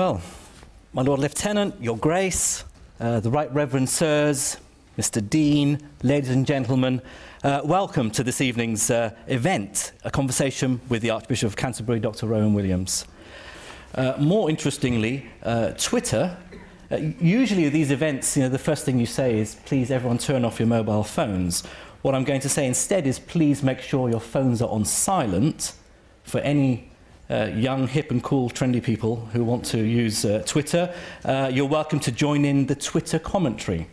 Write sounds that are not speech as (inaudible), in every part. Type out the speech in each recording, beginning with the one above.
Well, my Lord Lieutenant, Your Grace, uh, the Right Reverend Sirs, Mr. Dean, ladies and gentlemen, uh, welcome to this evening's uh, event, a conversation with the Archbishop of Canterbury, Dr. Rowan Williams. Uh, more interestingly, uh, Twitter. Uh, usually, at these events, you know, the first thing you say is, please, everyone, turn off your mobile phones. What I'm going to say instead is, please make sure your phones are on silent for any uh, young, hip and cool, trendy people who want to use uh, Twitter, uh, you're welcome to join in the Twitter commentary.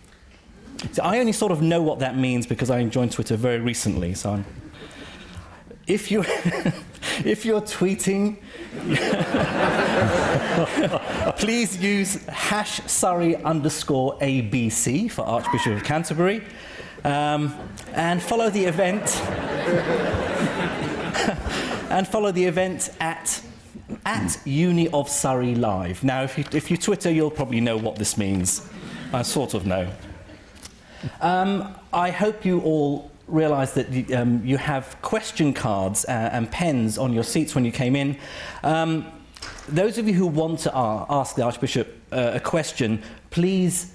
So I only sort of know what that means because I joined Twitter very recently. So I'm, if you're, (laughs) if you're tweeting, (laughs) please use hash Surrey underscore ABC for Archbishop of Canterbury um, and follow the event and follow the event at at Uni of Surrey Live. Now, if you, if you Twitter, you'll probably know what this means. I sort of know. Um, I hope you all realise that you, um, you have question cards uh, and pens on your seats when you came in. Um, those of you who want to ask the Archbishop uh, a question, please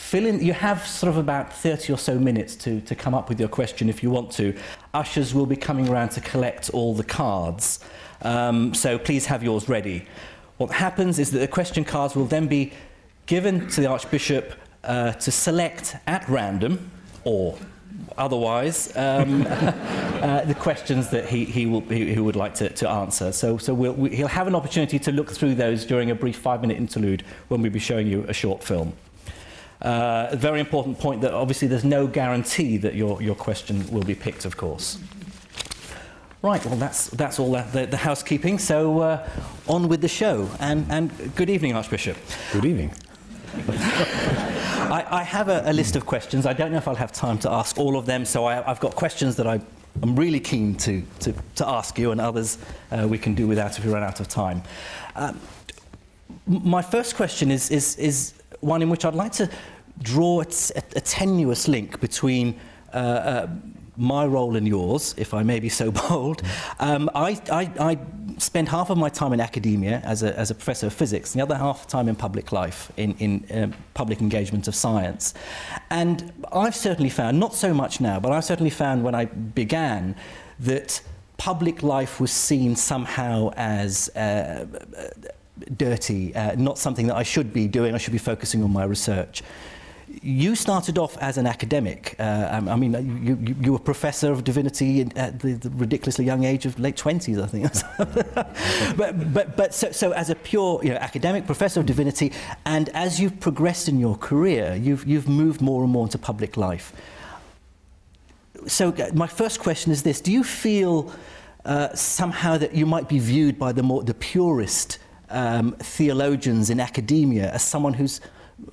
fill in. You have sort of about 30 or so minutes to, to come up with your question if you want to. Ushers will be coming around to collect all the cards, um, so please have yours ready. What happens is that the question cards will then be given to the Archbishop uh, to select at random or otherwise um, (laughs) uh, the questions that he, he, will, he, he would like to, to answer. So, so we'll, we, he'll have an opportunity to look through those during a brief five-minute interlude when we'll be showing you a short film. Uh, a very important point that obviously there's no guarantee that your, your question will be picked, of course. Right, well, that's, that's all that, the, the housekeeping. So uh, on with the show. And, and good evening, Archbishop. Good evening. (laughs) I, I have a, a list of questions. I don't know if I'll have time to ask all of them, so I, I've got questions that I, I'm really keen to, to, to ask you, and others uh, we can do without if we run out of time. Um, my first question is, is, is one in which I'd like to draw a, tenuous link between uh, uh, my role and yours, if I may be so (laughs) bold. Um, I, I, I spend half of my time in academia as a, as a professor of physics, the other half time in public life, in, in um, public engagement of science. And I've certainly found, not so much now, but I've certainly found when I began that public life was seen somehow as uh, dirty, uh, not something that I should be doing, I should be focusing on my research. You started off as an academic. Uh, um, I mean, you, you, you were professor of divinity at the, the ridiculously young age of late 20s, I think. (laughs) but but, but so, so as a pure you know, academic professor of divinity, and as you've progressed in your career, you've, you've moved more and more into public life. So uh, my first question is this. Do you feel uh, somehow that you might be viewed by the, more, the purist um, theologians in academia as someone who's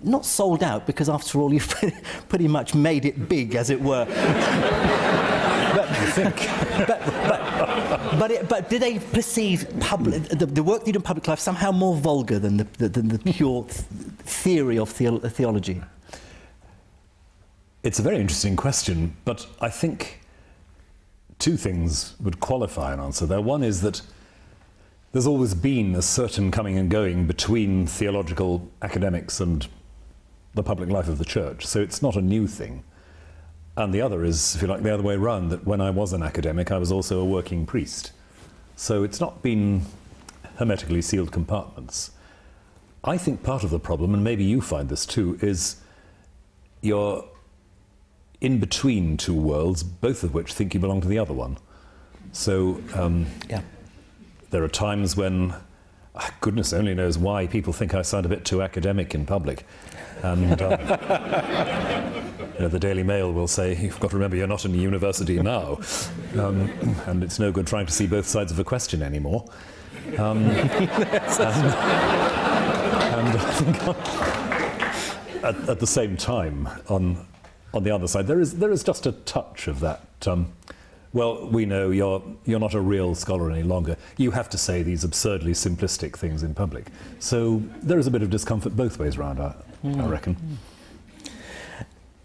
not sold out because after all you've (laughs) pretty much made it big as it were but, (laughs) but, but, but, it, but do they perceive public, the, the work they do in public life somehow more vulgar than the, the, than the pure th theory of the, theology? It's a very interesting question, but I think two things would qualify an answer there. One is that there's always been a certain coming and going between theological academics and the public life of the church. So it's not a new thing. And the other is, if you like, the other way around, that when I was an academic, I was also a working priest. So it's not been hermetically sealed compartments. I think part of the problem, and maybe you find this too, is you're in between two worlds, both of which think you belong to the other one. So um, yeah. There are times when ah, goodness only knows why people think I sound a bit too academic in public. And um, (laughs) you know, the Daily Mail will say, you've got to remember you're not in a university now. Um, and it's no good trying to see both sides of a question anymore. Um, (laughs) and, and at, at, the same time, on, on the other side, there is, there is just a touch of that. Well, we know you're, you're not a real scholar any longer. You have to say these absurdly simplistic things in public. So there is a bit of discomfort both ways around, I, mm. I reckon.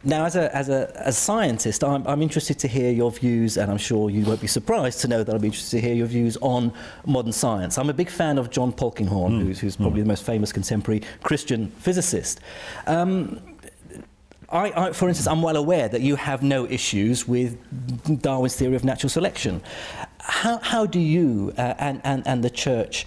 now, as a, as a, as a scientist, I'm, I'm interested to hear your views, and I'm sure you won't be surprised to know that I'll be interested to hear your views on modern science. I'm a big fan of John Polkinghorne, mm. who's, who's probably mm. the most famous contemporary Christian physicist. Um, I, I, for instance, I'm well aware that you have no issues with Darwin's theory of natural selection. How, how do you uh, and, and, and the church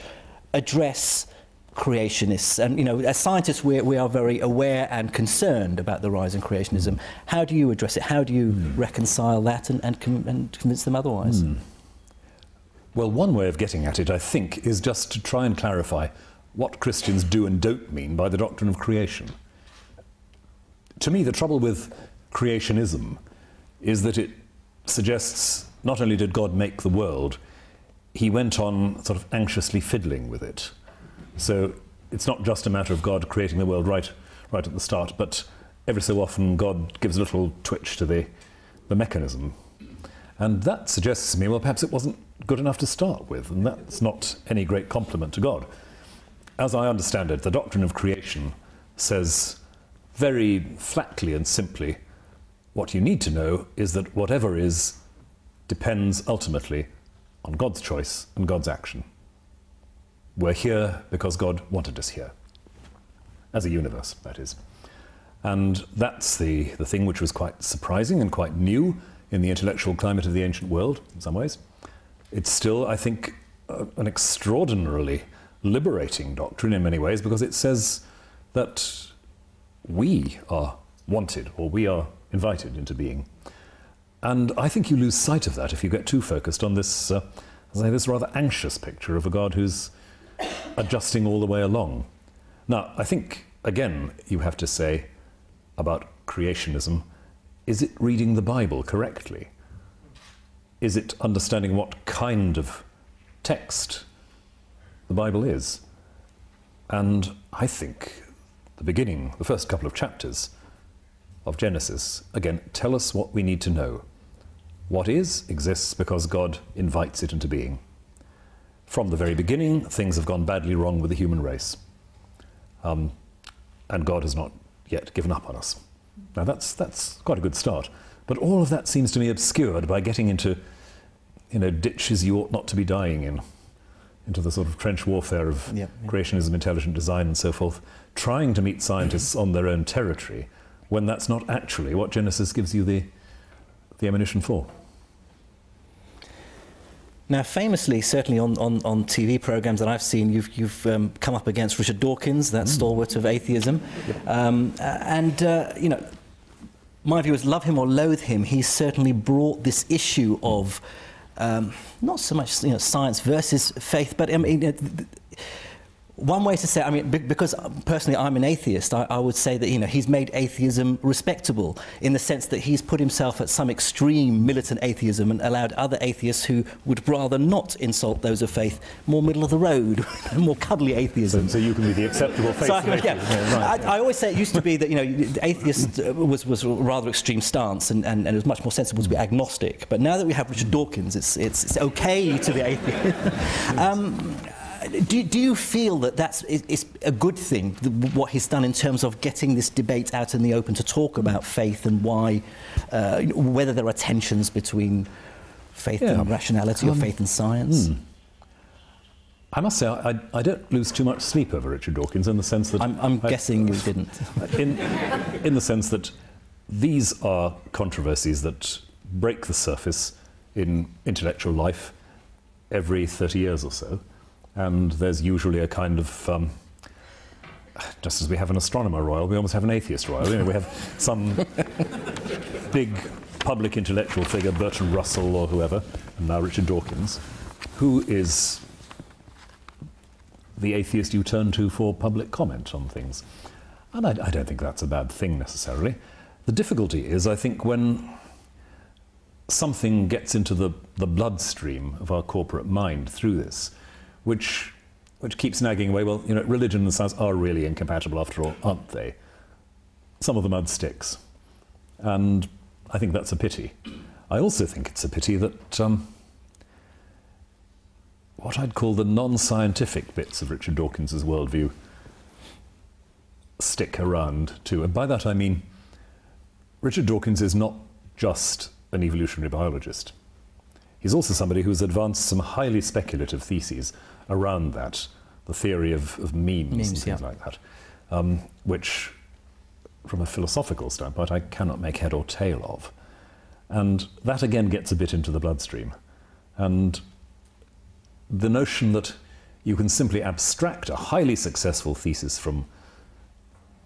address creationists. And, you know, as scientists, we, we are very aware and concerned about the rise in creationism. How do you address it? How do you mm. reconcile that and, and, com and, convince them otherwise? Mm. Well, one way of getting at it, I think, is just to try and clarify what Christians do and don't mean by the doctrine of creation. To me, the trouble with creationism is that it suggests not only did God make the world, he went on sort of anxiously fiddling with it. So it's not just a matter of God creating the world right, right at the start, but every so often God gives a little twitch to the, the mechanism. And that suggests to me, well, perhaps it wasn't good enough to start with, and that's not any great compliment to God. As I understand it, the doctrine of creation says very flatly and simply what you need to know is that whatever is depends ultimately on God's choice and God's action. We're here because God wanted us here. As a universe, that is. And that's the, the thing which was quite surprising and quite new in the intellectual climate of the ancient world, in some ways. It's still, I think, an extraordinarily liberating doctrine in many ways because it says that we are wanted or we are invited into being. And I think you lose sight of that if you get too focused on this, uh, say, this rather anxious picture of a God who's adjusting all the way along. Now, I think, again, you have to say about creationism is it reading the Bible correctly? Is it understanding what kind of text the Bible is? And I think the beginning, the first couple of chapters of Genesis, again, tell us what we need to know. What is exists because God invites it into being. From the very beginning, things have gone badly wrong with the human race. Um, and God has not yet given up on us. Now, that's, that's quite a good start. But all of that seems to me obscured by getting into you know, ditches you ought not to be dying in, into the sort of trench warfare of creationism, intelligent design, and so forth, trying to meet scientists on their own territory when that's not actually what Genesis gives you the, the ammunition for. Now, famously, certainly on, on, on TV programs that I've seen, you've, you've um, come up against Richard Dawkins, that mm. stalwart of atheism. Yep. Um, and, uh, you know, my viewers love him or loathe him. He's certainly brought this issue of um, not so much you know, science versus faith, but I mean, one way to say, I mean, because personally I'm an atheist, I, I, would say that you know he's made atheism respectable in the sense that he's put himself at some extreme militant atheism and allowed other atheists who would rather not insult those of faith more middle of the road, (laughs) more cuddly atheism. So, so, you can be the acceptable faith. So I, can, yeah, yeah right. I, I, always say it used to be that you know atheist was was a rather extreme stance and, and, and it was much more sensible to be agnostic. But now that we have Richard Dawkins, it's it's, it's okay to be atheist. (laughs) um, do, do you feel that that's is a good thing, what he's done in terms of getting this debate out in the open to talk about faith and why, uh, whether there are tensions between faith yeah. and rationality um, or faith and science? Hmm. I must say, I, I, don't lose too much sleep over Richard Dawkins in the sense that. I'm, I'm I, guessing you didn't. (laughs) in, in the sense that these are controversies that break the surface in intellectual life every 30 years or so and there's usually a kind of um, just as we have an astronomer royal, we almost have an atheist royal. You know, we have some (laughs) big public intellectual figure, Bertrand Russell or whoever, and now Richard Dawkins, who is the atheist you turn to for public comment on things. And I, I don't think that's a bad thing necessarily. The difficulty is, I think, when something gets into the, the bloodstream of our corporate mind through this, which which keeps nagging away. Well, you know, religion and science are really incompatible after all, aren't they? Some of the mud sticks, and I think that's a pity. I also think it's a pity that um, what I'd call the non-scientific bits of Richard Dawkins's worldview stick around too, and by that I mean Richard Dawkins is not just an evolutionary biologist. He's also somebody who's advanced some highly speculative theses around that, the theory of, of memes, Memes, and things yeah. like that, um, which, from a philosophical standpoint, I cannot make head or tail of. And that again gets a bit into the bloodstream. And the notion that you can simply abstract a highly successful thesis from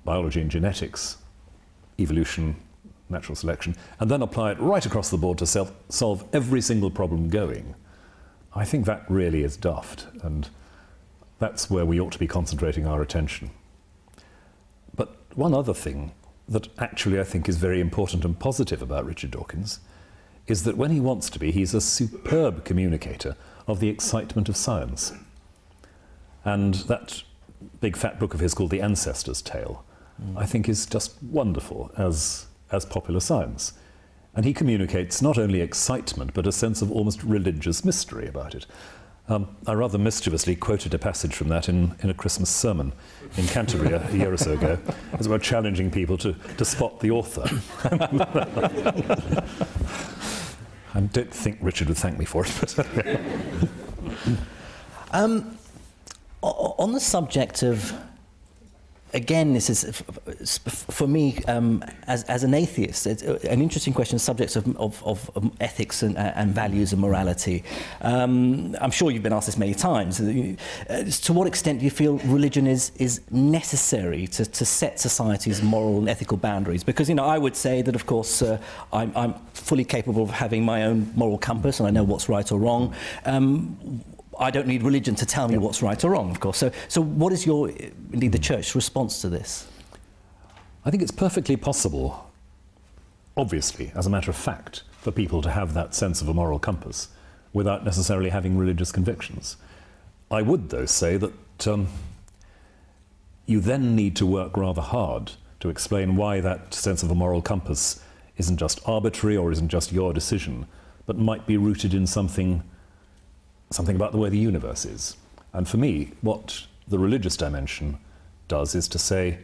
biology and genetics, evolution, natural selection, and then apply it right across the board to self- solve every single problem going, I think that really is daft. And that's where we ought to be concentrating our attention. But one other thing that actually I think is very important and positive about Richard Dawkins is that when he wants to be, he's a superb communicator of the excitement of science. And that big fat book of his called The Ancestor's Tale, I think is just wonderful as, as popular science. And he communicates not only excitement, but a sense of almost religious mystery about it. Um, I rather mischievously quoted a passage from that in, in a Christmas sermon in Canterbury a, year or so ago, as we were challenging people to, to spot the author. (laughs) I don't think Richard would thank me for it. But Um, on the subject of, again, this is for me um, as, as an atheist, it's an interesting question. Subjects of, of, of ethics and, uh, and values and morality. Um, I'm sure you've been asked this many times. Uh, to what extent do you feel religion is is necessary to, to set society's moral and ethical boundaries? Because you know, I would say that, of course, uh, I'm, I'm fully capable of having my own moral compass, and I know what's right or wrong. Um, I don't need religion to tell me what's right or wrong, of course. So, so what is your, indeed, the church's response to this? I think it's perfectly possible, obviously, as a matter of fact, for people to have that sense of a moral compass without necessarily having religious convictions. I would, though, say that um, you then need to work rather hard to explain why that sense of a moral compass isn't just arbitrary or isn't just your decision, but might be rooted in something, something about the way the universe is. And for me, what the religious dimension does is to say,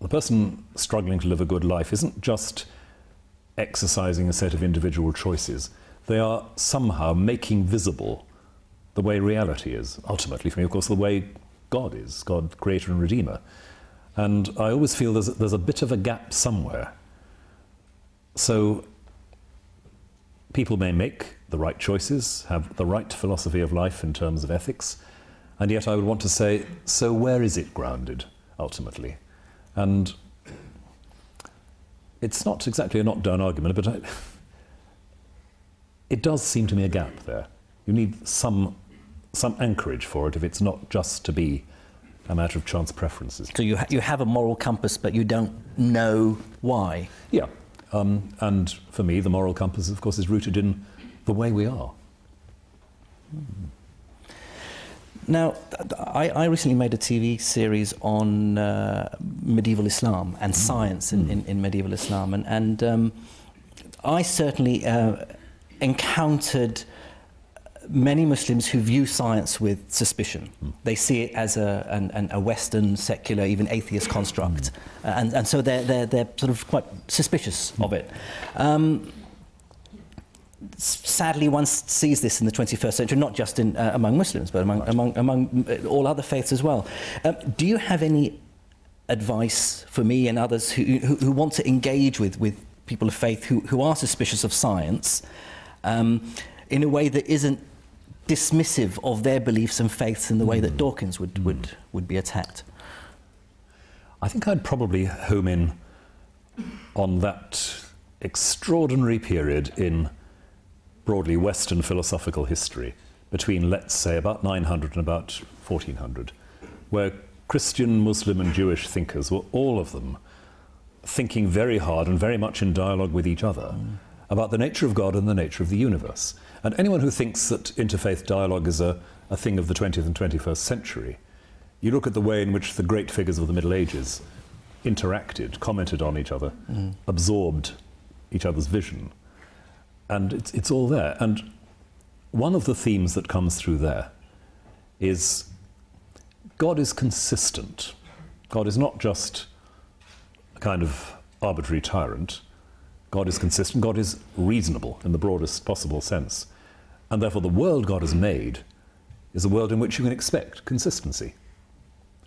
the person struggling to live a good life isn't just exercising a set of individual choices. They are somehow making visible the way reality is. Ultimately, for me, of course, the way God is, God, creator and redeemer. And I always feel there's, there's a bit of a gap somewhere. So people may make the right choices, have the right philosophy of life in terms of ethics, and yet I would want to say, so where is it grounded, ultimately? And it's not exactly a knockdown argument, but I, it does seem to me a gap there. You need some, some anchorage for it if it's not just to be a matter of chance preferences. So you, ha- you have a moral compass, but you don't know why. Yeah. Um, and for me, the moral compass, of course, is rooted in the way we are. Now, th- th- I, I recently made a TV series on uh, medieval Islam and science in, in, in medieval Islam, and, and um, I certainly uh, encountered many Muslims who view science with suspicion. They see it as a, an, an, a Western, secular, even atheist construct, Uh, and, and so they're, they're, they're sort of quite suspicious of it. Um, sadly, one sees this in the 21st century, not just in, uh, among Muslims, but among, among, among uh, all other faiths as well. Um, do you have any advice for me and others who, who, who want to engage with, with people of faith who, who are suspicious of science um, in a way that isn't dismissive of their beliefs and faiths in the way that Dawkins would, would, would be attacked? I think I'd probably home in on that extraordinary period in broadly Western philosophical history between, let's say, about 900 and about 1400, where Christian, Muslim, and Jewish thinkers were all of them thinking very hard and very much in dialogue with each other about the nature of God and the nature of the universe. And anyone who thinks that interfaith dialogue is a, a thing of the 20th and 21st century, you look at the way in which the great figures of the Middle Ages interacted, commented on each other, mm. absorbed each other's vision, and it's, it's all there. And one of the themes that comes through there is God is consistent. God is not just a kind of arbitrary tyrant. God is consistent, God is reasonable in the broadest possible sense. And therefore, the world God has made is a world in which you can expect consistency,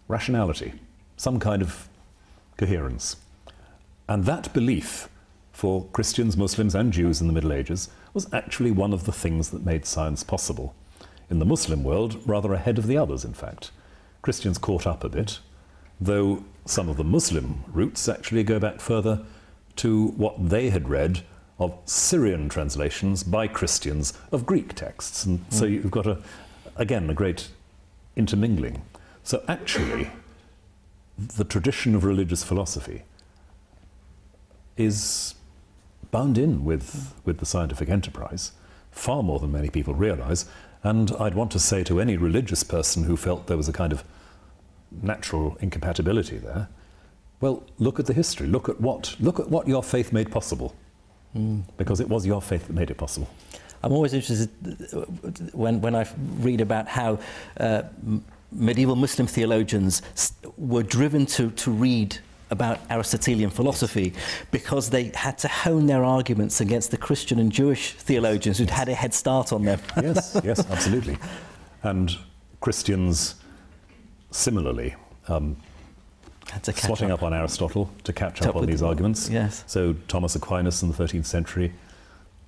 rationality, some kind of coherence. And that belief for Christians, Muslims, and Jews in the Middle Ages was actually one of the things that made science possible. In the Muslim world, rather ahead of the others, in fact. Christians caught up a bit, though some of the Muslim roots actually go back further to what they had read of Syrian translations by Christians of Greek texts. And mm. so you've got, a, again, a great intermingling. So actually, the tradition of religious philosophy is bound in with, with the scientific enterprise, far more than many people realize. And I'd want to say to any religious person who felt there was a kind of natural incompatibility there, well, look at the history. Look at what, look at what your faith made possible. Mm. Because it was your faith that made it possible. I'm always interested when, when I read about how uh, medieval Muslim theologians were driven to, to read about Aristotelian philosophy because they had to hone their arguments against the Christian and Jewish theologians who'd had a head start on them. yes, yes, (laughs) absolutely. And Christians similarly um, swatting up. up. on Aristotle to catch up, up on these arguments. Yes. So Thomas Aquinas in the 13th century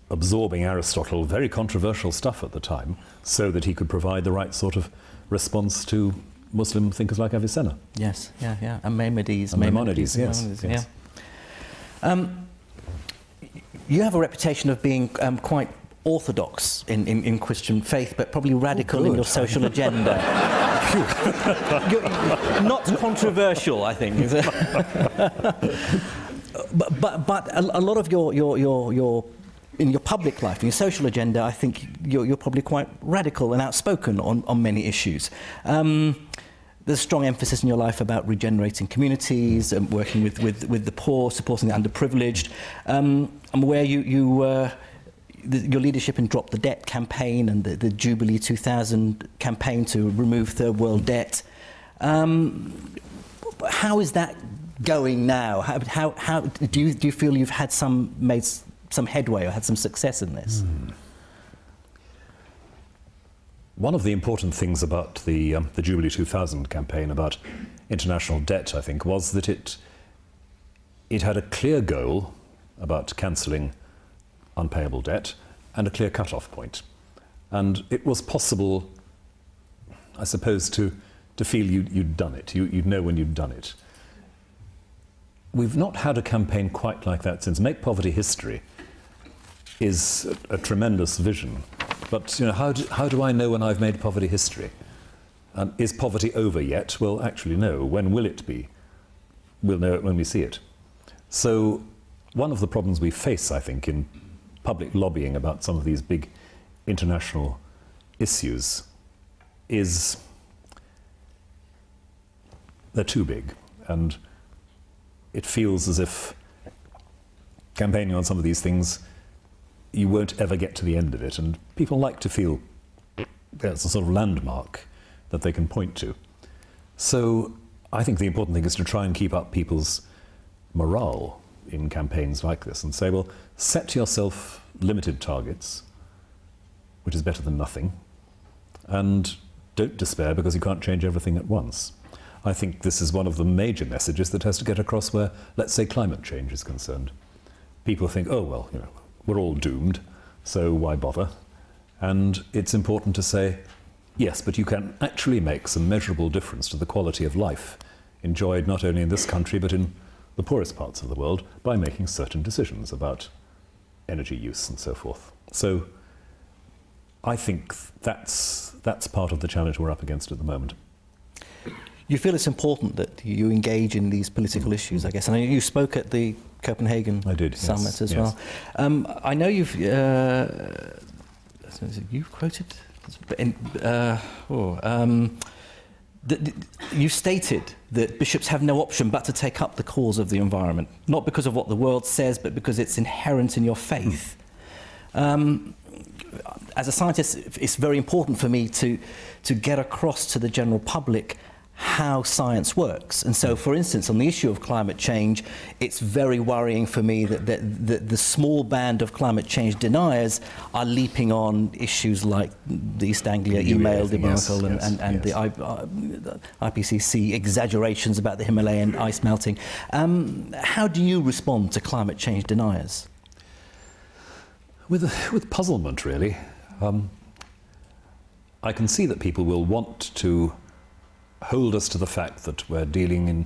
absorbing Aristotle, very controversial stuff at the time, so that he could provide the right sort of response to Muslim thinkers like Avicenna. Yes, yeah, yeah. And Maimonides. And Maimonides, yes. Maimonides, yes. Yeah. Um, you have a reputation of being um, quite orthodox in, in, in, Christian faith, but probably radical oh, in your social agenda. (laughs) not controversial, I think. (laughs) but, but, but a, a, lot of your, your, your, your in your public life, in your social agenda, I think you're, you're probably quite radical and outspoken on, on many issues. Um, there's strong emphasis in your life about regenerating communities, and working with, with, with the poor, supporting the underprivileged. Um, I'm aware you, you, uh, the, your leadership in Drop the Debt campaign and the, the Jubilee 2000 campaign to remove third world debt. Um, how is that going now? How, how, how do, you, do you feel you've had some made some headway or had some success in this? Mm. One of the important things about the, um, the Jubilee 2000 campaign about international debt, I think, was that it, it had a clear goal about cancelling unpayable debt and a clear cut-off point. And it was possible, I suppose, to, to feel you, you'd done it. You, you'd know when you'd done it. We've not had a campaign quite like that since Make Poverty History is a, tremendous vision. But you know, how, do, how do I know when I've made poverty history? Is poverty over yet? Well, actually, no. When will it be? We'll know it when we see it. So, one of the problems we face, I think, in public lobbying about some of these big international issues is they're too big. And it feels as if campaigning on some of these things you won't ever get to the end of it. And people like to feel there's a sort of landmark that they can point to. So I think the important thing is to try and keep up people's morale in campaigns like this and say, well, set yourself limited targets, which is better than nothing, and don't despair because you can't change everything at once. I think this is one of the major messages that has to get across where, let's say, climate change is concerned. People think, oh, well, you know, we're all doomed, so why bother? And it's important to say, yes, but you can actually make some measurable difference to the quality of life enjoyed not only in this country but in the poorest parts of the world by making certain decisions about energy use and so forth. So I think that's, that's part of the challenge we're up against at the moment. You feel it's important that you engage in these political issues, I guess. And you spoke at the Copenhagen I did, summit yes, as yes. well. Um, I know you've uh, you quoted. Uh, oh, um, you stated that bishops have no option but to take up the cause of the environment, not because of what the world says, but because it's inherent in your faith. Mm. Um, as a scientist, it's very important for me to, to get across to the general public how science works. And so, for instance, on the issue of climate change, it's very worrying for me that, that, that, the small band of climate change deniers are leaping on issues like the East Anglia email debacle and, yes, and, and yes. The, uh, the, IPCC exaggerations about the Himalayan ice melting. Um, how do you respond to climate change deniers? With, with puzzlement, really. Um, I can see that people will want to hold us to the fact that we're dealing in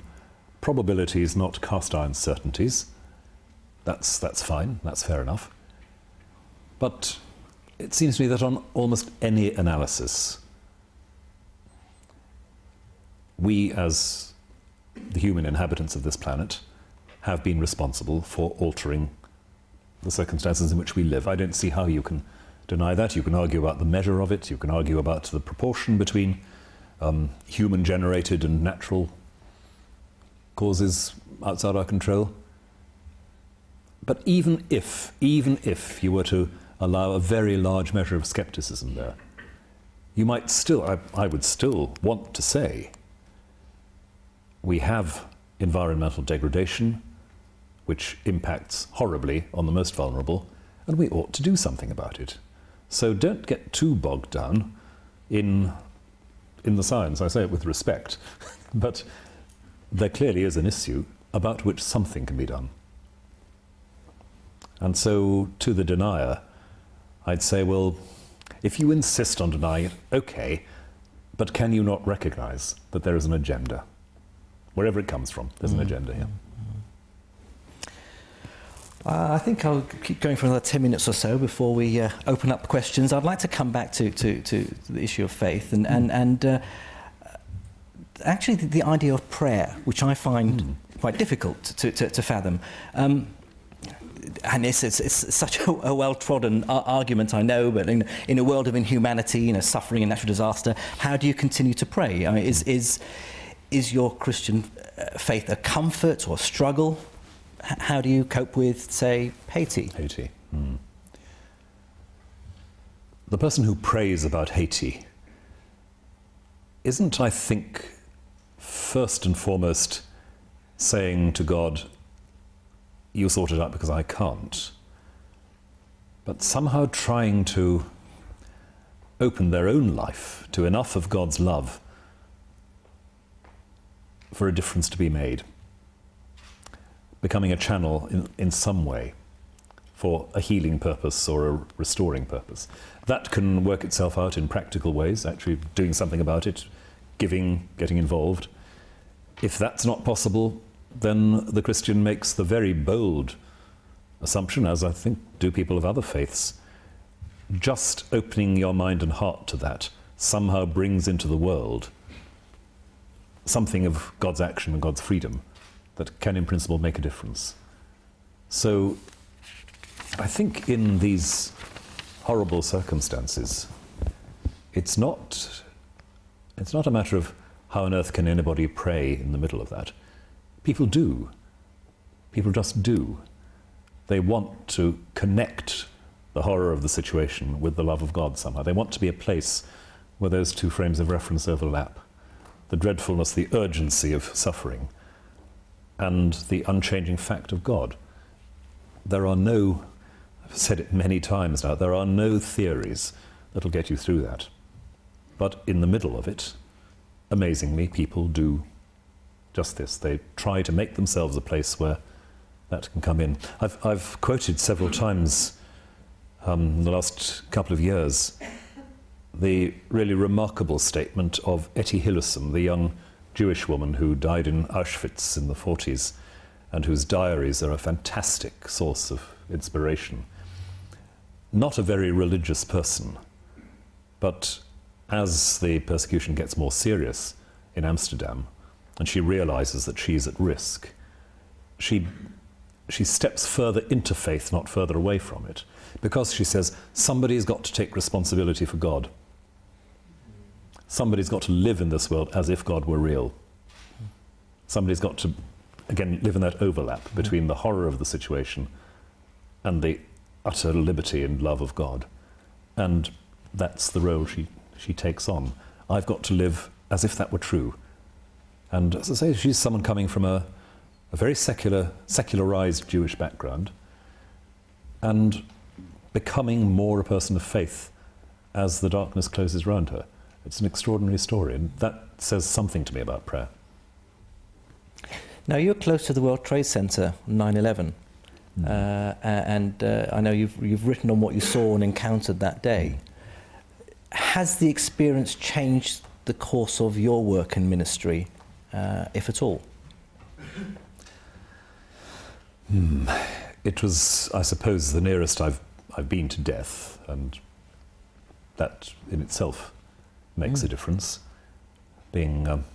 probabilities, not cast iron certainties. That's, that's fine, that's fair enough. But it seems to me that on almost any analysis, we as the human inhabitants of this planet have been responsible for altering the circumstances in which we live. I don't see how you can deny that. You can argue about the measure of it, you can argue about the proportion between um, human generated and natural causes outside our control. But even if, even if you were to allow a very large measure of skepticism there, you might still, I, I would still want to say, we have environmental degradation, which impacts horribly on the most vulnerable, and we ought to do something about it. So don't get too bogged down in in the science. I say it with respect. (laughs) but there clearly is an issue about which something can be done. And so, to the denier, I'd say, well, if you insist on denying it, okay, but can you not recognize that there is an agenda? Wherever it comes from, there's mm. an agenda here. Uh, I think I'll keep going for another 10 minutes or so before we uh, open up questions. I'd like to come back to, to, to the issue of faith and, mm. and, and uh, actually the, the, idea of prayer, which I find mm. quite difficult to, to, to fathom. Um, and it's, it's, it's such a, a well-trodden argument, I know, but in, in a world of inhumanity, you know, suffering and natural disaster, how do you continue to pray? I mean, is, is, is your Christian uh, faith a comfort or a struggle? How do you cope with, say, Haiti? Haiti. Mm. The person who prays about Haiti isn't, I think, first and foremost saying to God, You sort it out because I can't, but somehow trying to open their own life to enough of God's love for a difference to be made becoming a channel in, in some way for a healing purpose or a restoring purpose. That can work itself out in practical ways, actually doing something about it, giving, getting involved. If that's not possible, then the Christian makes the very bold assumption, as I think do people of other faiths, just opening your mind and heart to that somehow brings into the world something of God's action and God's freedom that can, in principle, make a difference. So I think in these horrible circumstances, it's not, it's not a matter of how on earth can anybody pray in the middle of that. People do. People just do. They want to connect the horror of the situation with the love of God somehow. They want to be a place where those two frames of reference overlap the dreadfulness, the urgency of suffering and the unchanging fact of God. There are no, I've said it many times now, there are no theories that'll get you through that. But in the middle of it, amazingly, people do just this. They try to make themselves a place where that can come in. I've, I've quoted several times um, in the last couple of years the really remarkable statement of Etty Hillesum, the young Jewish woman who died in Auschwitz in the 40s and whose diaries are a fantastic source of inspiration. Not a very religious person, but as the persecution gets more serious in Amsterdam and she realizes that she's at risk, she, she steps further into faith, not further away from it, because she says somebody's got to take responsibility for God somebody's got to live in this world as if God were real. Somebody's got to, again, live in that overlap between the horror of the situation and the utter liberty and love of God. And that's the role she, she takes on. I've got to live as if that were true, And as I say, she's someone coming from a, a very secular, secularized Jewish background and becoming more a person of faith as the darkness closes round her. It's an extraordinary story, and that says something to me about prayer. Now, you're close to the World Trade Center, 9 11. Mm. Uh, and uh, I know you've, you've written on what you saw and encountered that day. Has the experience changed the course of your work and ministry, uh, if at all? Hmm. It was, I suppose, the nearest I've, I've been to death, and that in itself makes mm. a difference. Being um,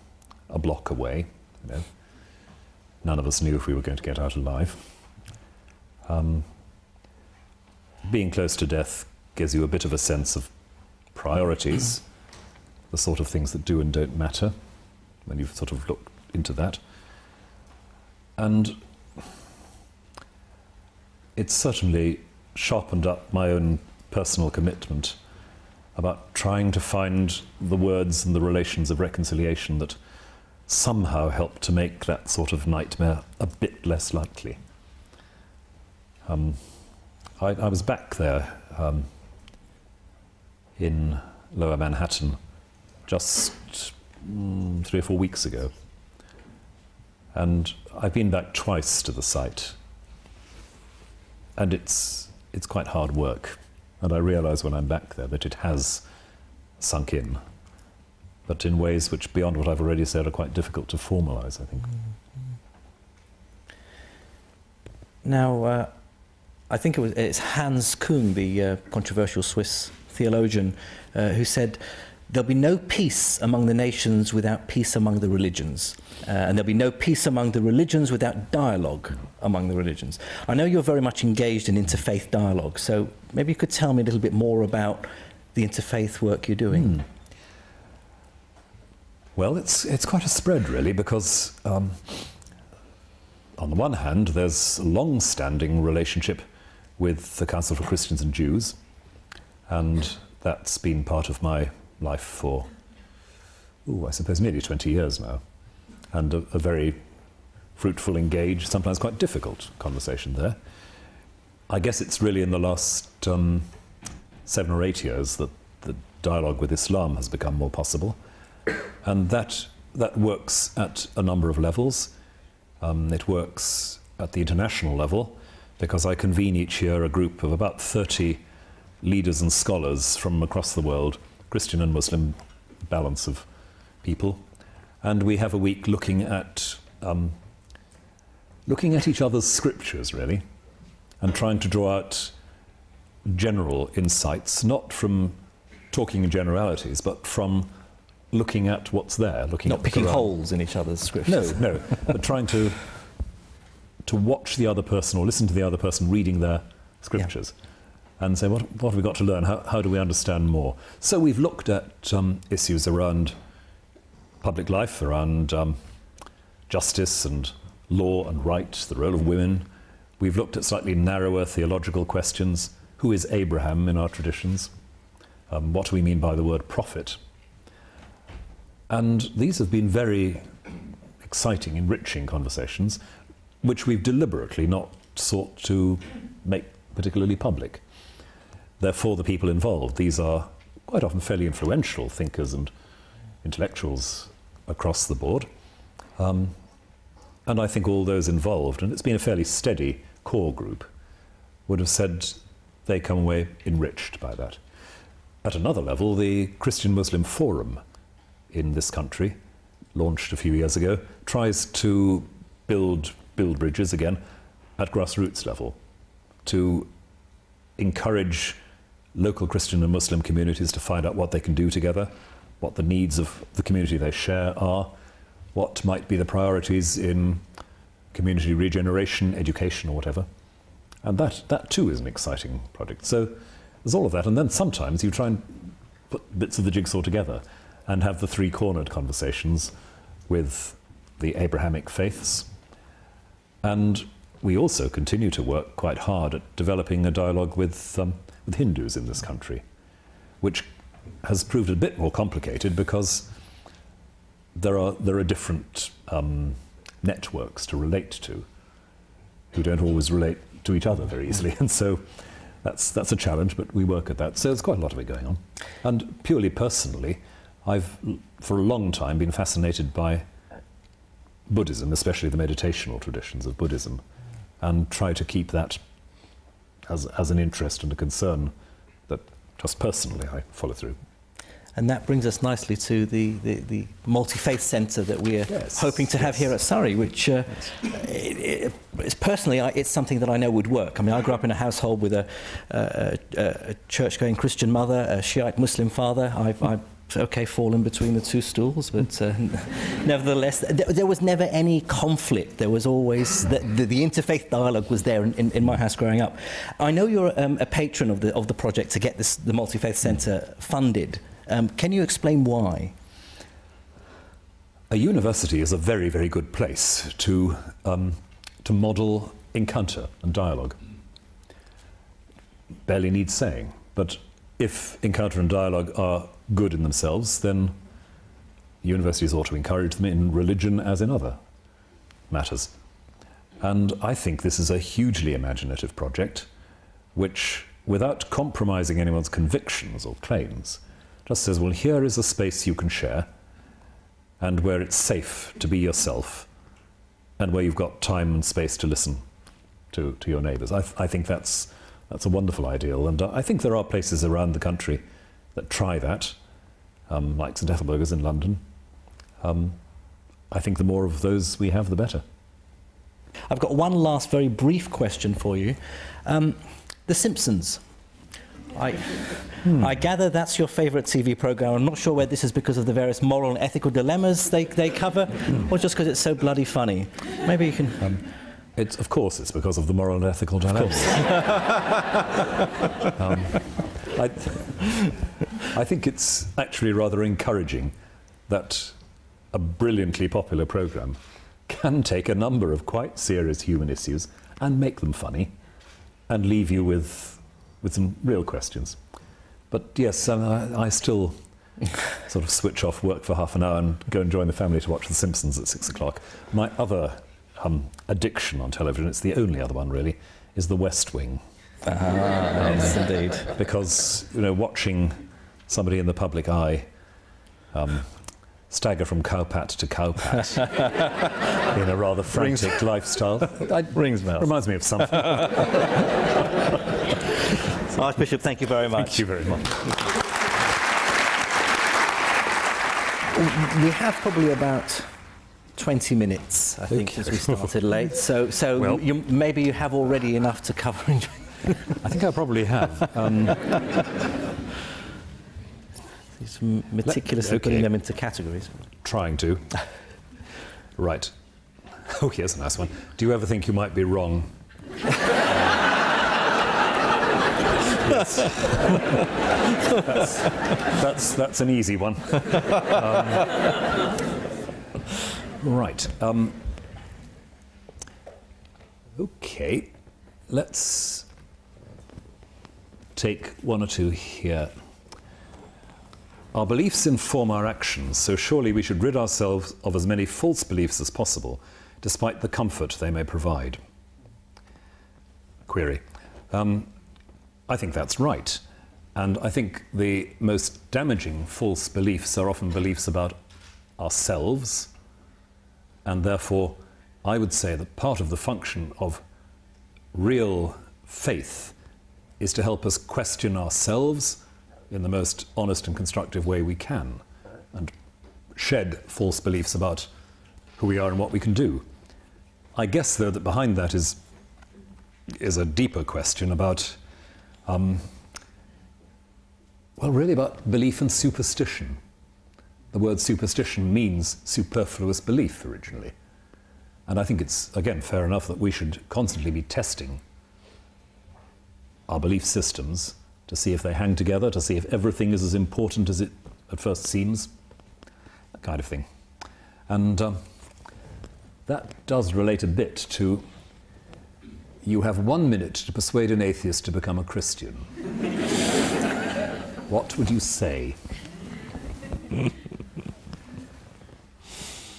a block away, you know, none of us knew if we were going to get out alive. Um, being close to death gives you a bit of a sense of priorities, the sort of things that do and don't matter, when you've sort of looked into that. And it's certainly sharpened up my own personal commitment about trying to find the words and the relations of reconciliation that somehow help to make that sort of nightmare a bit less likely. Um, I, I, was back there um, in lower Manhattan just mm, three or four weeks ago. And I've been back twice to the site. And it's, it's quite hard work. And I realize when I'm back there that it has sunk in, but in ways which, beyond what I've already said, are quite difficult to formalize, I think. Now, uh, I think it was it's Hans Küng, the uh, controversial Swiss theologian, uh, who said, There'll be no peace among the nations without peace among the religions. Uh, and there'll be no peace among the religions without dialogue among the religions. I know you're very much engaged in interfaith dialogue, so maybe you could tell me a little bit more about the interfaith work you're doing. Hmm. Well, it's, it's quite a spread, really, because um, on the one hand, there's a long standing relationship with the Council for Christians and Jews, and that's been part of my life for, ooh, I suppose, nearly 20 years now, and a, a very fruitful, engaged, sometimes quite difficult conversation there. I guess it's really in the last um, seven or eight years that the dialogue with Islam has become more possible, and that that works at a number of levels. Um, it works at the international level because I convene each year a group of about 30 leaders and scholars from across the world Christian and Muslim balance of people. And we have a week looking at, um, looking at each other's scriptures, really, and trying to draw out general insights, not from talking in generalities, but from looking at what's there, looking not at picking holes in each other's scriptures. No, no, but trying to to watch the other person or listen to the other person reading their scriptures. Yeah and say, what, what have we got to learn? How, how do we understand more? So we've looked at um, issues around public life, around um, justice and law and rights, the role of women. We've looked at slightly narrower theological questions. Who is Abraham in our traditions? Um, what do we mean by the word prophet? And these have been very exciting, enriching conversations, which we've deliberately not sought to make particularly public. They're for the people involved. These are quite often fairly influential thinkers and intellectuals across the board. Um, and I think all those involved, and it's been a fairly steady core group, would have said they come away enriched by that. At another level, the Christian Muslim Forum in this country, launched a few years ago, tries to build, build bridges again at grassroots level to encourage local Christian and Muslim communities to find out what they can do together, what the needs of the community they share are, what might be the priorities in community regeneration, education, or whatever. And that, that too is an exciting project. So there's all of that. And then sometimes you try and put bits of the jigsaw together and have the three cornered conversations with the Abrahamic faiths. And we also continue to work quite hard at developing a dialogue with um, with Hindus in this country, which has proved a bit more complicated because there are there are different um, networks to relate to, who don't always relate to each other very easily, (laughs) and so that's that's a challenge. But we work at that. So there's quite a lot of it going on. And purely personally, I've for a long time been fascinated by Buddhism, especially the meditational traditions of Buddhism, and try to keep that as as an interest and a concern that just personally I follow through. And that brings us nicely to the, the, the multi-faith centre that we are Yes, hoping to have here at Surrey, which uh, it, it, it's personally, I, it's something that I know would work. I mean, I grew up in a household with a, a, a, a church-going Christian mother, a Shiite Muslim father. I've, I've okay, fallen between the two stools, but uh, nevertheless, th- there was never any conflict. There was always the, the, the interfaith dialogue was there in, in, in my house growing up. I know you're um, a patron of the of the project to get this the multi faith centre funded. Um, can you explain why? A university is a very, very good place to, um, to model encounter and dialogue. Barely needs saying, but if encounter and dialogue are good in themselves, then universities ought to encourage them in religion as in other matters. And I think this is a hugely imaginative project, which, without compromising anyone's convictions or claims, just says, well, here is a space you can share and where it's safe to be yourself and where you've got time and space to listen to, to your neighbours. I, th- I think that's, that's a wonderful ideal, and I think there are places around the country that try that, um, like St Ethelburga's in London. Um, I think the more of those we have, the better. I've got one last very brief question for you. Um, the Simpsons. I, I gather that's your favourite TV programme. I'm not sure whether this is because of the various moral and ethical dilemmas they, they cover, or just because it's so bloody funny. Maybe you can. It's, of course, it's because of the moral and ethical dilemmas. (laughs) um, I, I think it's actually rather encouraging that a brilliantly popular programme can take a number of quite serious human issues and make them funny and leave you with, with some real questions. But yes, um, I, I still (laughs) sort of switch off work for half an hour and go and join the family to watch The Simpsons at six o'clock. My other um, addiction on television, it's the only other one really, is The West Wing. Ah, yes, indeed. Because, you know, watching somebody in the public eye um, stagger from cowpat to cowpat (laughs) in a rather frantic lifestyle I, Rings bells. reminds me of something. (laughs) Archbishop, thank you very much. Thank you very much. We have probably about 20 minutes, I think, as we started late. So, so Well- you, maybe you have already enough to cover. in- I think I probably have. Um, He's meticulously okay. putting them into categories. trying to. Right. Oh, here's a nice one. Do you ever think you might be wrong? yes. that's, that's, that's an easy one. Um, right. Um, okay. Let's take one or two here. Our beliefs inform our actions, so surely we should rid ourselves of as many false beliefs as possible, despite the comfort they may provide. Query. Um, I think that's right. And I think the most damaging false beliefs are often beliefs about ourselves. And therefore, I would say that part of the function of real faith is to help us question ourselves in the most honest and constructive way we can and shed false beliefs about who we are and what we can do. I guess, though, that behind that is, is a deeper question about, um, well, really about belief and superstition. The word superstition means superfluous belief originally. And I think it's, again, fair enough that we should constantly be testing our belief systems to see if they hang together, to see if everything is as important as it at first seems, that kind of thing. And um, that does relate a bit to you have one minute to persuade an atheist to become a Christian. (laughs) what would you say?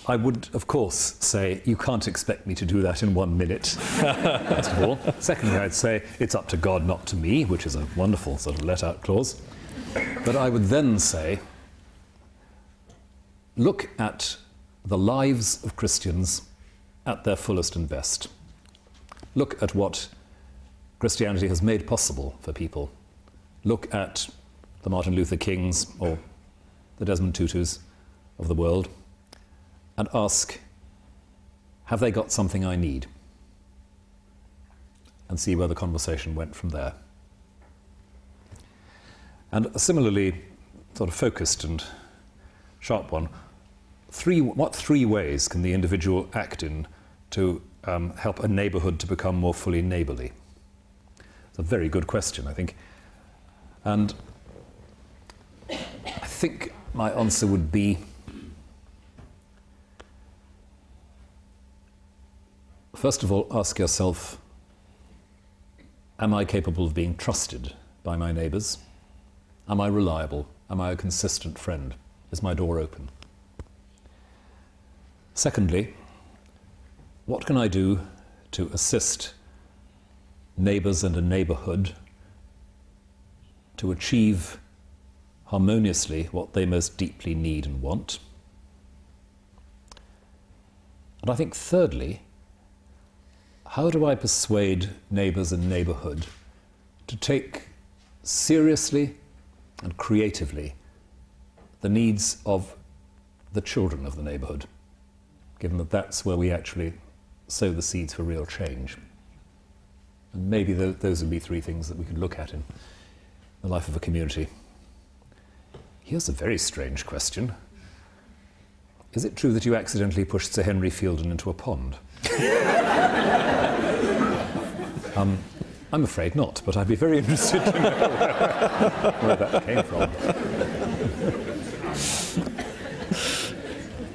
I would, of course, say you can't expect me to do that in one minute, (laughs) first of all. Secondly, I'd say it's up to God, not to me, which is a wonderful sort of let out clause. But I would then say look at the lives of Christians at their fullest and best. Look at what Christianity has made possible for people. Look at the Martin Luther Kings or the Desmond Tutus of the world and ask, have they got something I need? And see where the conversation went from there. And a similarly sort of focused and sharp one, three, what three ways can the individual act in to um, help a neighbourhood to become more fully neighbourly? It's a very good question, I think. And I think my answer would be first of all, ask yourself Am I capable of being trusted by my neighbours? Am I reliable? Am I a consistent friend? Is my door open? Secondly, what can I do to assist neighbours and a neighbourhood to achieve harmoniously what they most deeply need and want? And I think, thirdly, how do I persuade neighbours and neighbourhood to take seriously and creatively the needs of the children of the neighbourhood, given that that's where we actually sow the seeds for real change. And maybe th- those would be three things that we could look at in the life of a community. Here's a very strange question Is it true that you accidentally pushed Sir Henry Fielden into a pond? (laughs) um, I'm afraid not, but I'd be very (laughs) interested to know where, (laughs) where that came from.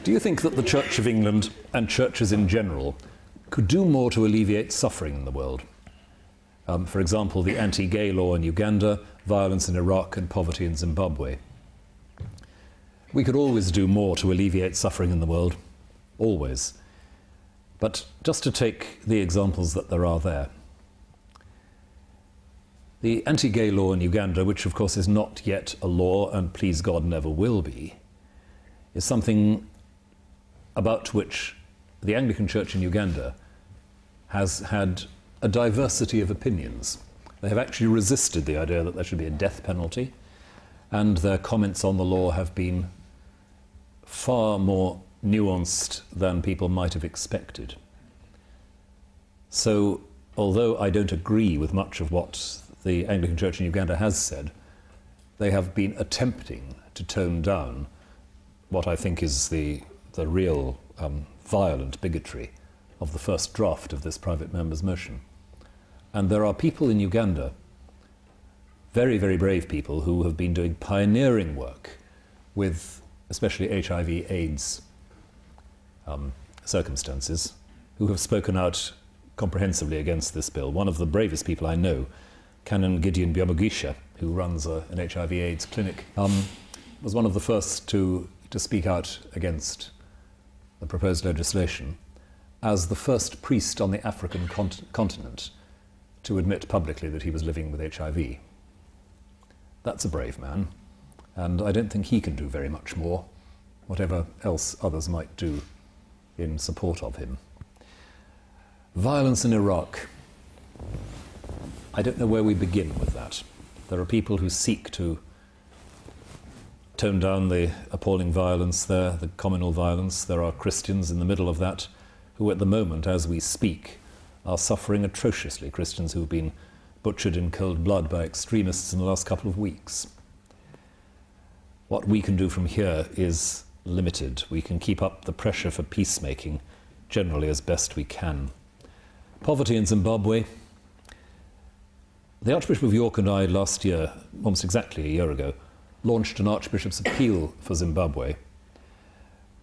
Do you think that the Church of England and churches in general could do more to alleviate suffering in the world? Um, for example, the anti gay law in Uganda, violence in Iraq, and poverty in Zimbabwe. We could always do more to alleviate suffering in the world, always. But just to take the examples that there are there. The anti gay law in Uganda, which of course is not yet a law and please God never will be, is something about which the Anglican Church in Uganda has had a diversity of opinions. They have actually resisted the idea that there should be a death penalty, and their comments on the law have been far more nuanced than people might have expected. So, although I don't agree with much of what the Anglican Church in Uganda has said, they have been attempting to tone down what I think is the, the real um, violent bigotry of the first draft of this private member's motion. And there are people in Uganda, very, very brave people, who have been doing pioneering work with especially HIV AIDS um, circumstances, who have spoken out comprehensively against this bill. One of the bravest people I know Canon Gideon Byamugisha, who runs a, an HIV AIDS clinic, um, was one of the first to, to speak out against the proposed legislation as the first priest on the African cont- continent to admit publicly that he was living with HIV. That's a brave man, and I don't think he can do very much more, whatever else others might do in support of him. Violence in Iraq. I don't know where we begin with that. There are people who seek to tone down the appalling violence there, the communal violence. There are Christians in the middle of that who, at the moment, as we speak, are suffering atrociously. Christians who have been butchered in cold blood by extremists in the last couple of weeks. What we can do from here is limited. We can keep up the pressure for peacemaking generally as best we can. Poverty in Zimbabwe, the Archbishop of York and I last year, almost exactly a year ago, launched an Archbishop's appeal for Zimbabwe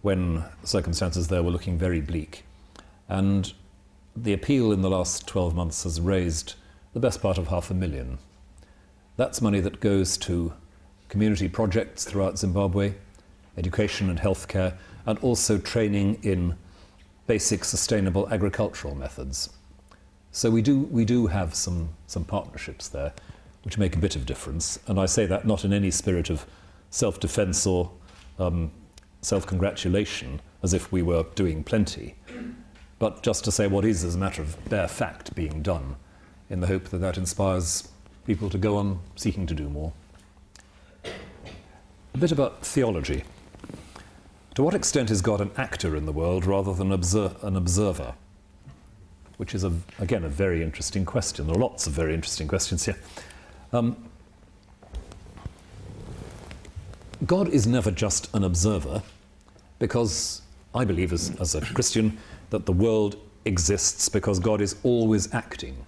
when circumstances there were looking very bleak. And the appeal in the last 12 months has raised the best part of half a million. That's money that goes to community projects throughout Zimbabwe, education and healthcare, and also training in basic sustainable agricultural methods. So we do, we do have some, some partnerships there which make a bit of difference. And I say that not in any spirit of self defense or um, self congratulation, as if we were doing plenty, but just to say what is, as a matter of bare fact, being done, in the hope that that inspires people to go on seeking to do more. A bit about theology. To what extent is God an actor in the world rather than obser- an observer? Which is, a, again, a very interesting question. There are lots of very interesting questions here. Um, God is never just an observer because I believe, as, as a Christian, that the world exists because God is always acting.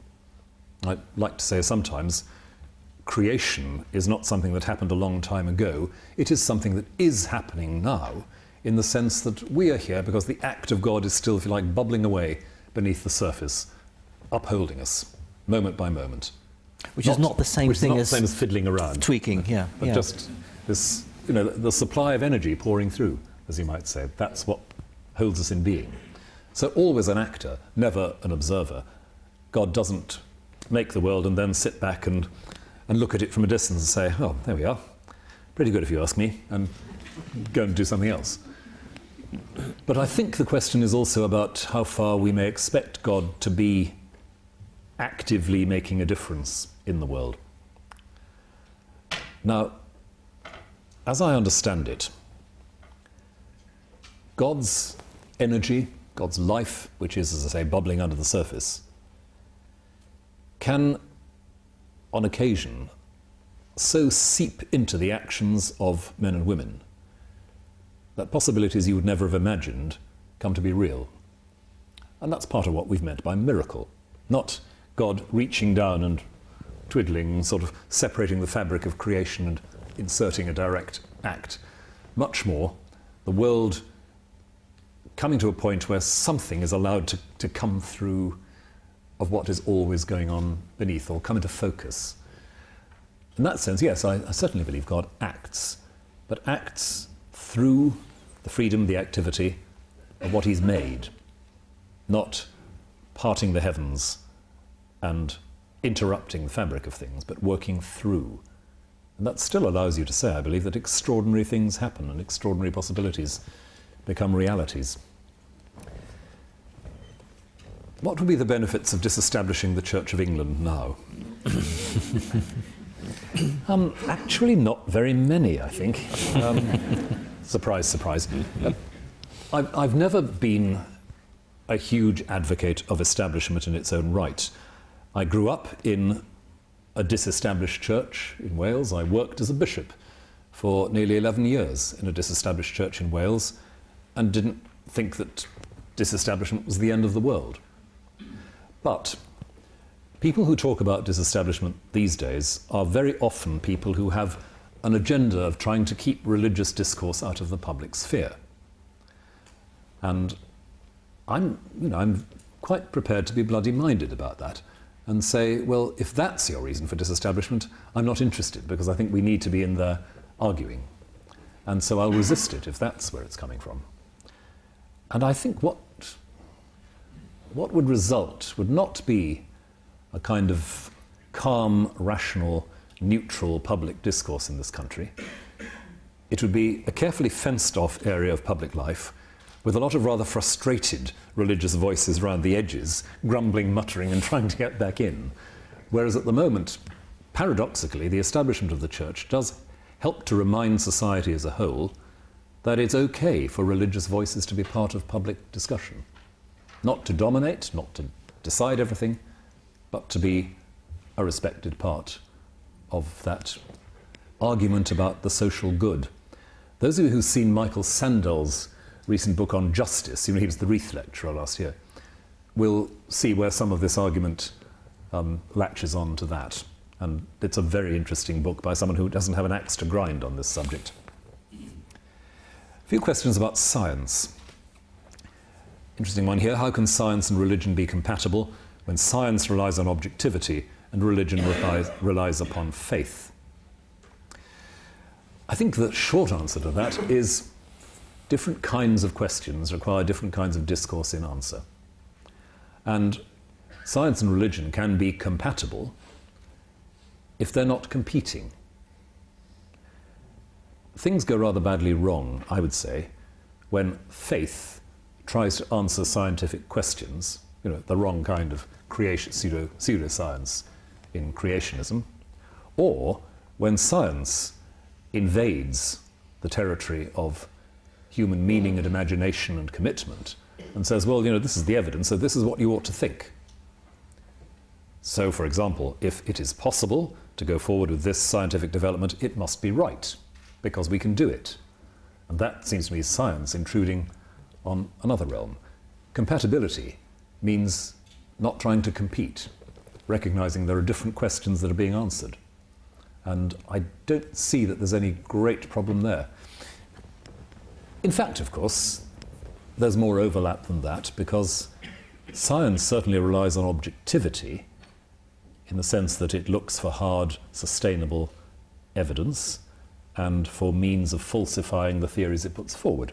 I like to say sometimes creation is not something that happened a long time ago, it is something that is happening now in the sense that we are here because the act of God is still, if you like, bubbling away beneath the surface, upholding us moment by moment. Which not, is not the same thing as the same as fiddling around. Tweaking, yeah. But yeah. just this, you know, the supply of energy pouring through, as you might say. That's what holds us in being. So always an actor, never an observer. God doesn't make the world and then sit back and, and look at it from a distance and say, oh, there we are. Pretty good if you ask me, and go and do something else. But I think the question is also about how far we may expect God to be actively making a difference in the world. Now, as I understand it, God's energy, God's life, which is, as I say, bubbling under the surface, can, on occasion, so seep into the actions of men and women that possibilities you would never have imagined come to be real. And that's part of what we've meant by miracle, not God reaching down and twiddling, sort of separating the fabric of creation and inserting a direct act. Much more, the world coming to a point where something is allowed to, to come through of what is always going on beneath or come into focus. In that sense, yes, I, I certainly believe God acts, but acts through the freedom, the activity of what He's made, not parting the heavens and interrupting the fabric of things, but working through. And that still allows you to say, I believe, that extraordinary things happen and extraordinary possibilities become realities. What would be the benefits of disestablishing the Church of England now? (laughs) um, actually, not very many, I think. Um, surprise, surprise. I've, I've never been a huge advocate of establishment in its own right. I grew up in a disestablished church in Wales. I worked as a bishop for nearly 11 years in a disestablished church in Wales and didn't think that disestablishment was the end of the world. But people who talk about disestablishment these days are very often people who have an agenda of trying to keep religious discourse out of the public sphere. And I'm, you know, I'm quite prepared to be bloody minded about that and say, well, if that's your reason for disestablishment, I'm not interested because I think we need to be in there arguing. And so I'll resist it if that's where it's coming from. And I think what, what would result would not be a kind of calm, rational, neutral public discourse in this country. It would be a carefully fenced off area of public life with a lot of rather frustrated religious voices around the edges, grumbling, muttering, and (laughs) trying to get back in. Whereas at the moment, paradoxically, the establishment of the church does help to remind society as a whole that it's okay for religious voices to be part of public discussion. Not to dominate, not to decide everything, but to be a respected part of that argument about the social good. Those of you who've seen Michael Sandel's recent book on justice, you know, he was the Reith lecturer last year, will see where some of this argument um, latches on to that. And it's a very interesting book by someone who doesn't have an axe to grind on this subject. A few questions about science. Interesting one here. How can science and religion be compatible when science relies on objectivity and religion relies, relies upon faith? I think the short answer to that is different kinds of questions require different kinds of discourse in answer. And science and religion can be compatible if they're not competing. Things go rather badly wrong, I would say, when faith tries to answer scientific questions, you know, the wrong kind of creation, pseudo, pseudoscience in creationism, or when science invades the territory of human meaning and imagination and commitment and says, well, you know, this is the evidence, so this is what you ought to think. So, for example, if it is possible to go forward with this scientific development, it must be right, because we can do it. And that seems to me science intruding on another realm. Compatibility means not trying to compete, recognizing there are different questions that are being answered. And I don't see that there's any great problem there. In fact, of course, there's more overlap than that because science certainly relies on objectivity in the sense that it looks for hard, sustainable evidence and for means of falsifying the theories it puts forward.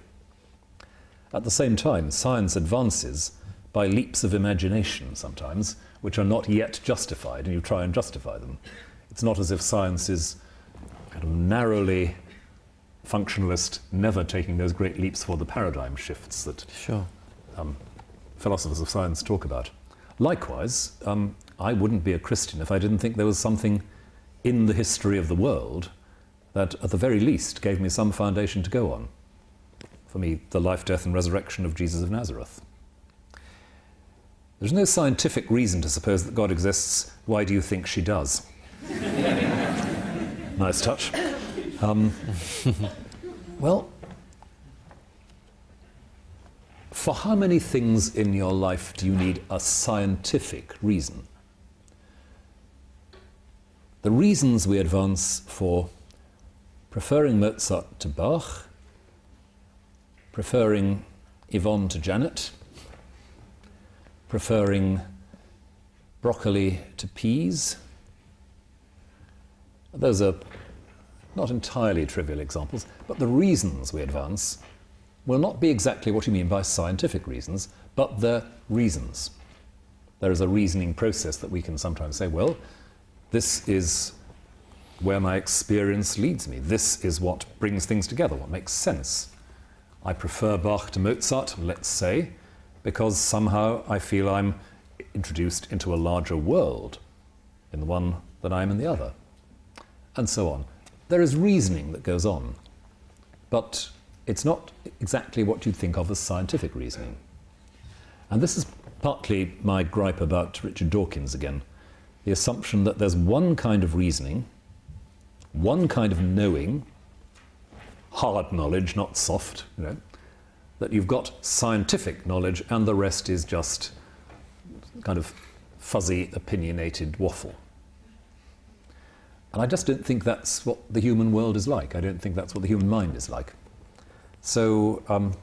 At the same time, science advances by leaps of imagination sometimes, which are not yet justified, and you try and justify them. It's not as if science is kind of narrowly functionalist, never taking those great leaps for the paradigm shifts that sure. um, philosophers of science talk about. Likewise, um, I wouldn't be a Christian if I didn't think there was something in the history of the world that, at the very least, gave me some foundation to go on. For me, the life, death, and resurrection of Jesus of Nazareth. There's no scientific reason to suppose that God exists. Why do you think she does? (laughs) nice touch. Um, (laughs) well, for how many things in your life do you need a scientific reason? The reasons we advance for preferring Mozart to Bach, preferring Yvonne to Janet, preferring broccoli to peas, those are not entirely trivial examples, but the reasons we advance will not be exactly what you mean by scientific reasons, but they're reasons. There is a reasoning process that we can sometimes say, well, this is where my experience leads me. This is what brings things together, what makes sense. I prefer Bach to Mozart, let's say, because somehow I feel I'm introduced into a larger world in the one than I am in the other and so on. There is reasoning that goes on, but it's not exactly what you'd think of as scientific reasoning. And this is partly my gripe about Richard Dawkins again the assumption that there's one kind of reasoning, one kind of knowing, hard knowledge, not soft, you know, that you've got scientific knowledge and the rest is just kind of fuzzy, opinionated waffle. And I just don't think that's what the human world is like. I don't think that's what the human mind is like. So, um,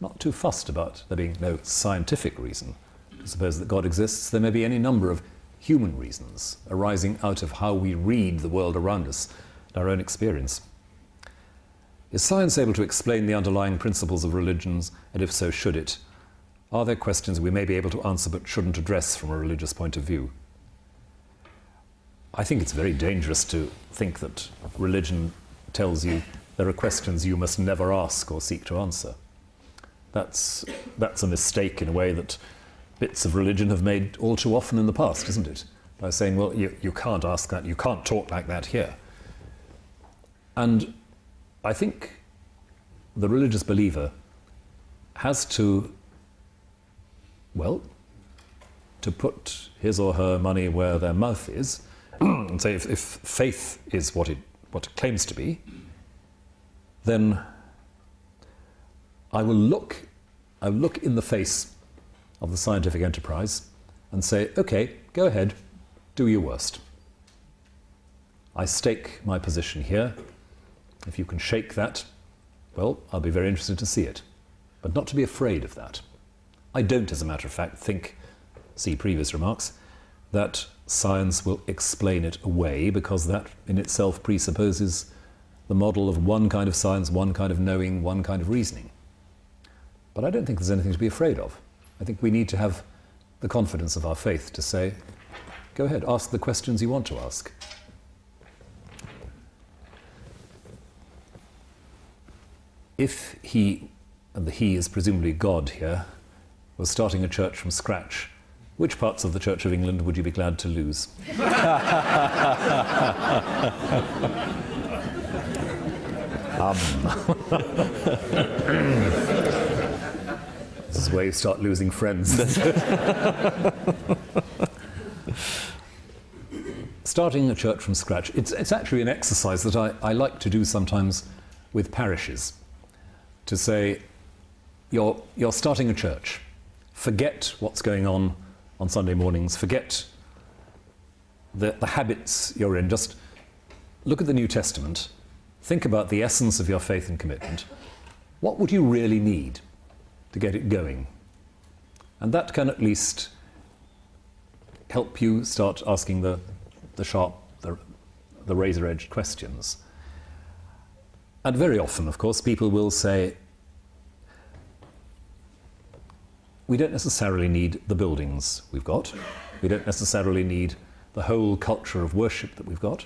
not too fussed about there being no scientific reason to suppose that God exists. There may be any number of human reasons arising out of how we read the world around us and our own experience. Is science able to explain the underlying principles of religions, and if so, should it? Are there questions we may be able to answer but shouldn't address from a religious point of view? I think it's very dangerous to think that religion tells you there are questions you must never ask or seek to answer. That's, that's a mistake in a way that bits of religion have made all too often in the past, isn't it? By saying, well, you, you can't ask that, you can't talk like that here. And I think the religious believer has to, well, to put his or her money where their mouth is (clears throat) and say if, if faith is what it, what it claims to be, then I will look, I will look in the face of the scientific enterprise and say, okay, go ahead, do your worst. I stake my position here. If you can shake that, well, I'll be very interested to see it, but not to be afraid of that. I don't, as a matter of fact, think, see previous remarks, that science will explain it away because that in itself presupposes the model of one kind of science, one kind of knowing, one kind of reasoning. But I don't think there's anything to be afraid of. I think we need to have the confidence of our faith to say, go ahead, ask the questions you want to ask. If he, and the he is presumably God here, was starting a church from scratch, which parts of the Church of England would you be glad to lose? um. (laughs) this is where you start losing friends. (laughs) Starting a church from scratch, it's, it's actually an exercise that I, I like to do sometimes with parishes. To say, you're, you're starting a church. Forget what's going on on Sunday mornings. Forget the, the habits you're in. Just look at the New Testament. Think about the essence of your faith and commitment. What would you really need to get it going? And that can at least help you start asking the, the sharp, the, the razor edged questions. And very often, of course, people will say, we don't necessarily need the buildings we've got. We don't necessarily need the whole culture of worship that we've got.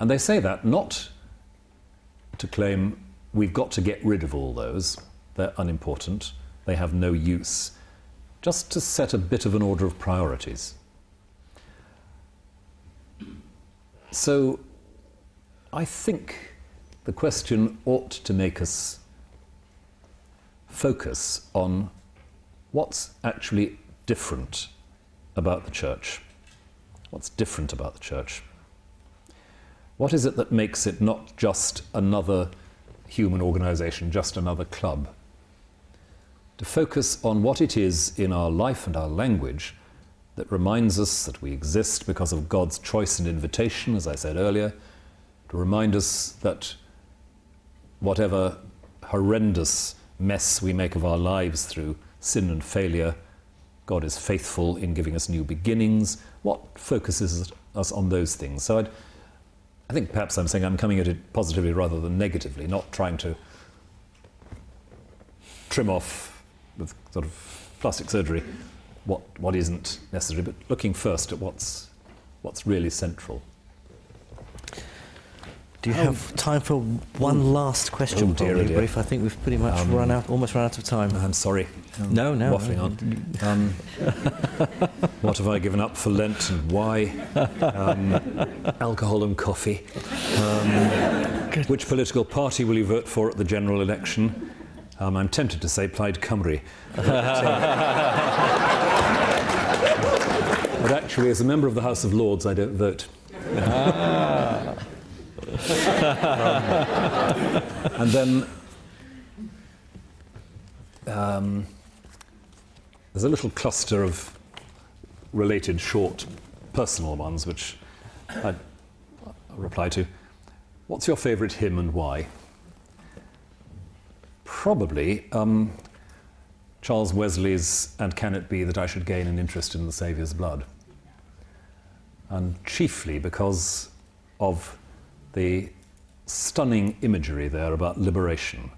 And they say that not to claim we've got to get rid of all those, they're unimportant, they have no use, just to set a bit of an order of priorities. So I think the question ought to make us focus on what's actually different about the church. What's different about the church? What is it that makes it not just another human organization, just another club? To focus on what it is in our life and our language that reminds us that we exist because of God's choice and invitation, as I said earlier, to remind us that whatever horrendous mess we make of our lives through sin and failure. God is faithful in giving us new beginnings. What focuses us on those things? So I'd, I think perhaps I'm saying I'm coming at it positively rather than negatively, not trying to trim off with sort of plastic surgery what, what isn't necessary, but looking first at what's, what's really central. Do you have time for one last question, Oh, dear, dear. brief? I think we've pretty much Um, run out, almost run out of time. I'm sorry. I'm No, no, Waffling on. Um, (laughs) what have I given up for Lent and why? Um, alcohol and coffee. Um, which political party will you vote for at the general election? Um, I'm tempted to say Plaid Cymru. But, (laughs) but actually, as a member of the House of Lords, I don't vote. (laughs) and then um, there's a little cluster of related short personal ones which I reply to. What's your favourite hymn and why? Probably um, Charles Wesley's And Can It Be That I Should Gain an Interest in the Saviour's Blood? And chiefly because of the stunning imagery there about liberation.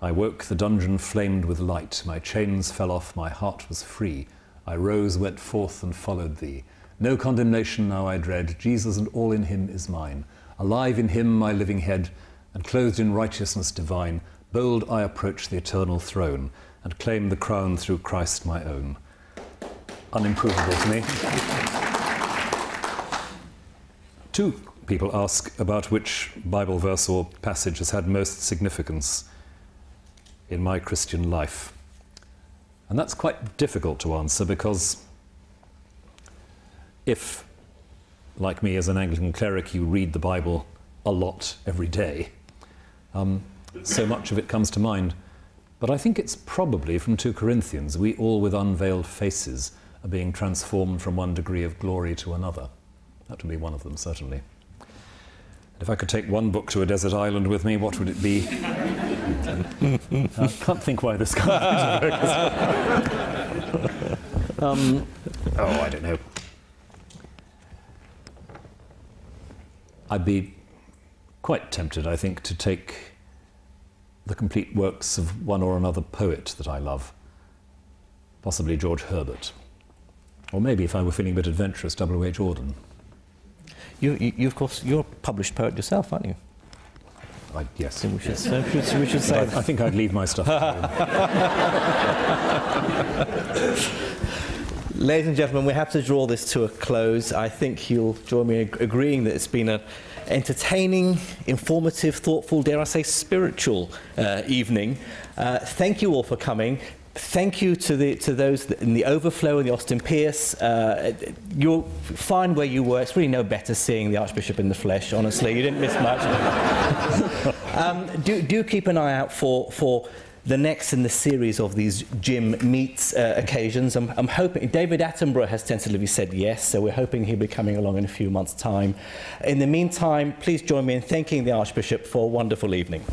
I woke, the dungeon flamed with light, my chains fell off, my heart was free. I rose, went forth, and followed thee. No condemnation now I dread, Jesus and all in him is mine. Alive in him my living head, and clothed in righteousness divine, bold I approach the eternal throne, and claim the crown through Christ my own. Unimprovable to me. (laughs) Two people ask about which Bible verse or passage has had most significance in my Christian life. And that's quite difficult to answer because if, like me as an Anglican cleric, you read the Bible a lot every day, um, so much of it comes to mind. But I think it's probably from 2 Corinthians we all with unveiled faces are being transformed from one degree of glory to another. That would be one of them, certainly. And if I could take one book to a desert island with me, what would it be? (laughs) I can't think why this comes (laughs) um, Oh, I don't know. I'd be quite tempted, I think, to take the complete works of one or another poet that I love, possibly George Herbert. Or maybe, if I were feeling a bit adventurous, W.H. Auden. You, you, you, of course, you're a published poet yourself, aren't you? I, yes. We should, so we should, we should say. I, I think I'd leave my stuff. (laughs) Ladies and gentlemen, we have to draw this to a close. I think you'll join me in agreeing that it's been an entertaining, informative, thoughtful, dare I say, spiritual uh, evening. Uh, thank you all for coming. Thank you to, the, to those in the overflow and the Austin Pearce. Uh, you'll find where you were. It's really no better seeing the Archbishop in the flesh, honestly. You didn't miss much. (laughs) um, do, do keep an eye out for, for the next in the series of these Jim meets uh, occasions. I'm, I'm hoping David Attenborough has tentatively said yes, so we're hoping he'll be coming along in a few months' time. In the meantime, please join me in thanking the Archbishop for a wonderful evening.